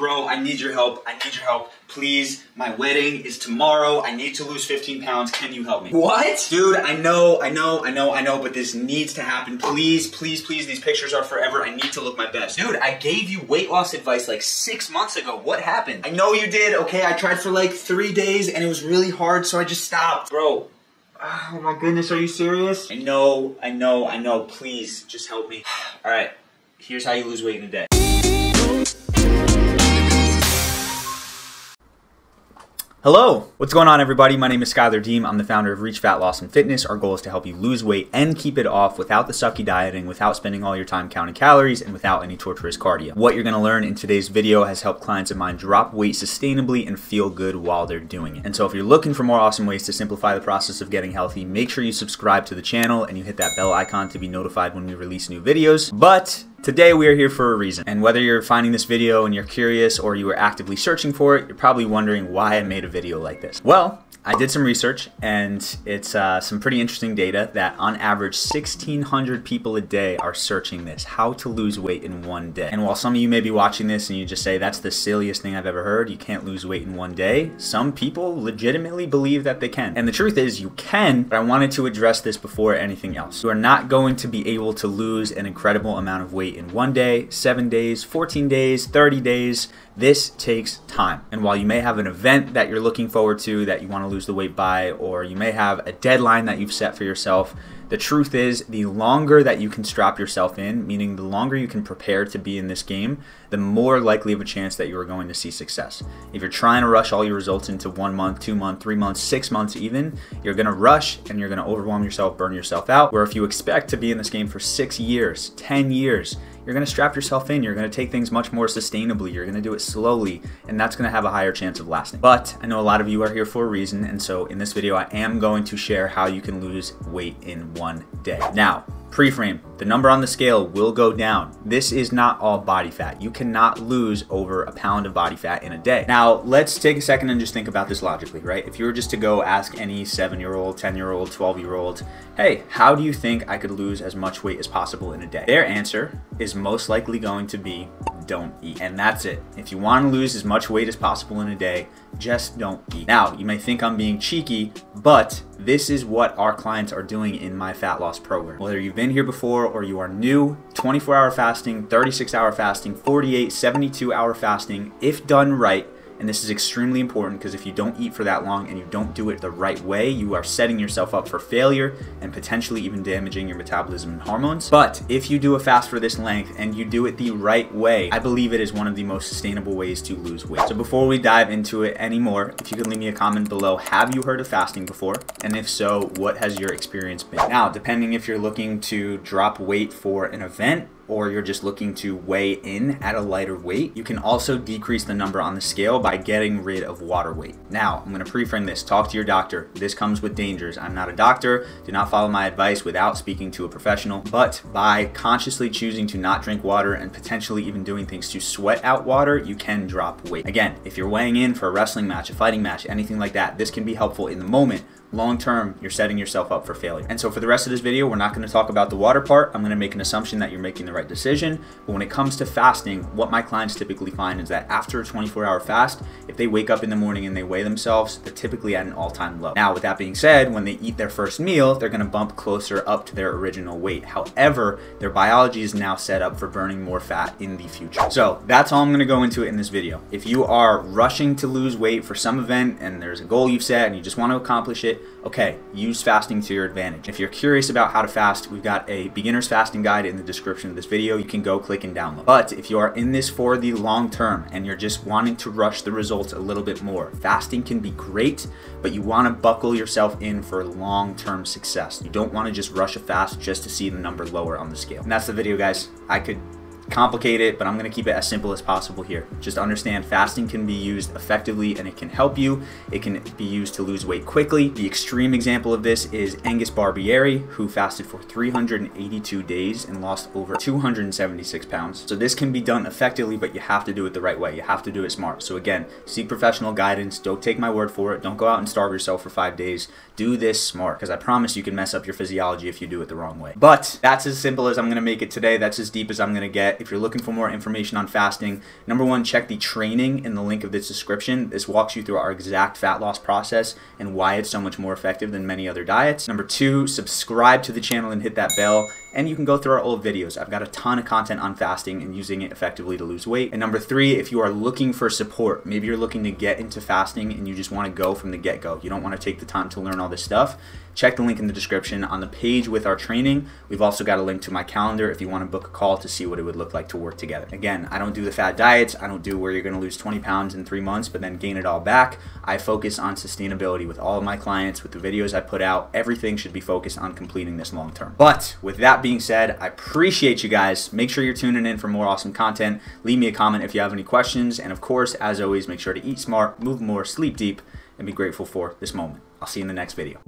bro, I need your help. I need your help. Please, my wedding is tomorrow. I need to lose 15 pounds. Can you help me? What? Dude, I know, I know, I know, I know, but this needs to happen. Please, please, please, these pictures are forever. I need to look my best. Dude, I gave you weight loss advice like six months ago. What happened? I know you did, okay? I tried for like three days and it was really hard, so I just stopped. Bro, Oh my goodness, are you serious? I know, I know, I know. Please, just help me. All right, here's how you lose weight in a day. Hello! What's going on, everybody? My name is Schuyler Deem. I'm the founder of Reach Fat Loss and Fitness. Our goal is to help you lose weight and keep it off without the sucky dieting, without spending all your time counting calories, and without any torturous cardio. What you're going to learn in today's video has helped clients of mine drop weight sustainably and feel good while they're doing it. And so if you're looking for more awesome ways to simplify the process of getting healthy, make sure you subscribe to the channel and you hit that bell icon to be notified when we release new videos. But Today we are here for a reason, and whether you're finding this video and you're curious or you are actively searching for it, you're probably wondering why I made a video like this. Well, I did some research and it's uh, some pretty interesting data that on average 1,600 people a day are searching this, how to lose weight in one day. And while some of you may be watching this and you just say, that's the silliest thing I've ever heard, you can't lose weight in one day, some people legitimately believe that they can. And the truth is you can, but I wanted to address this before anything else. You are not going to be able to lose an incredible amount of weight in one day, seven days, 14 days, 30 days. This takes time. And while you may have an event that you're looking forward to that you want to lose the weight by, or you may have a deadline that you've set for yourself, the truth is, the longer that you can strap yourself in, meaning the longer you can prepare to be in this game, the more likely of a chance that you are going to see success. If you're trying to rush all your results into one month, two months, three months, six months even, you're gonna rush and you're gonna overwhelm yourself, burn yourself out. Where if you expect to be in this game for six years, 10 years, you're going to strap yourself in. You're going to take things much more sustainably. You're going to do it slowly, and that's going to have a higher chance of lasting. But I know a lot of you are here for a reason, and so in this video, I am going to share how you can lose weight in one day. Now, Pre-frame, the number on the scale will go down. This is not all body fat. You cannot lose over a pound of body fat in a day. Now, let's take a second and just think about this logically, right? If you were just to go ask any seven-year-old, 10-year-old, 12-year-old, hey, how do you think I could lose as much weight as possible in a day? Their answer is most likely going to be don't eat. And that's it. If you want to lose as much weight as possible in a day, just don't eat. Now, you may think I'm being cheeky, but this is what our clients are doing in my fat loss program. Whether you've been here before or you are new, 24 hour fasting, 36 hour fasting, 48, 72 hour fasting, if done right, and this is extremely important because if you don't eat for that long and you don't do it the right way, you are setting yourself up for failure and potentially even damaging your metabolism and hormones. But if you do a fast for this length and you do it the right way, I believe it is one of the most sustainable ways to lose weight. So before we dive into it anymore, if you could leave me a comment below, have you heard of fasting before? And if so, what has your experience been? Now, depending if you're looking to drop weight for an event or you're just looking to weigh in at a lighter weight, you can also decrease the number on the scale by getting rid of water weight. Now, I'm gonna pre-frame this, talk to your doctor. This comes with dangers. I'm not a doctor, do not follow my advice without speaking to a professional, but by consciously choosing to not drink water and potentially even doing things to sweat out water, you can drop weight. Again, if you're weighing in for a wrestling match, a fighting match, anything like that, this can be helpful in the moment, long term, you're setting yourself up for failure. And so for the rest of this video, we're not gonna talk about the water part. I'm gonna make an assumption that you're making the right decision. But when it comes to fasting, what my clients typically find is that after a 24 hour fast, if they wake up in the morning and they weigh themselves, they're typically at an all time low. Now, with that being said, when they eat their first meal, they're gonna bump closer up to their original weight. However, their biology is now set up for burning more fat in the future. So that's all I'm gonna go into it in this video. If you are rushing to lose weight for some event and there's a goal you've set and you just wanna accomplish it, okay, use fasting to your advantage. If you're curious about how to fast, we've got a beginner's fasting guide in the description of this video. You can go click and download. But if you are in this for the long term and you're just wanting to rush the results a little bit more, fasting can be great, but you want to buckle yourself in for long-term success. You don't want to just rush a fast just to see the number lower on the scale. And that's the video, guys. I could complicate it, but I'm gonna keep it as simple as possible here. Just understand fasting can be used effectively and it can help you. It can be used to lose weight quickly. The extreme example of this is Angus Barbieri, who fasted for 382 days and lost over 276 pounds. So this can be done effectively, but you have to do it the right way. You have to do it smart. So again, seek professional guidance. Don't take my word for it. Don't go out and starve yourself for five days. Do this smart, because I promise you can mess up your physiology if you do it the wrong way. But that's as simple as I'm gonna make it today. That's as deep as I'm gonna get if you're looking for more information on fasting, number one, check the training in the link of this description. This walks you through our exact fat loss process and why it's so much more effective than many other diets. Number two, subscribe to the channel and hit that bell and you can go through our old videos. I've got a ton of content on fasting and using it effectively to lose weight. And number three, if you are looking for support, maybe you're looking to get into fasting and you just want to go from the get go, you don't want to take the time to learn all this stuff, check the link in the description on the page with our training. We've also got a link to my calendar if you want to book a call to see what it would look like to work together. Again, I don't do the fat diets. I don't do where you're going to lose 20 pounds in three months but then gain it all back. I focus on sustainability with all of my clients, with the videos I put out. Everything should be focused on completing this long term. But with that being said, I appreciate you guys. Make sure you're tuning in for more awesome content. Leave me a comment if you have any questions. And of course, as always, make sure to eat smart, move more, sleep deep, and be grateful for this moment. I'll see you in the next video.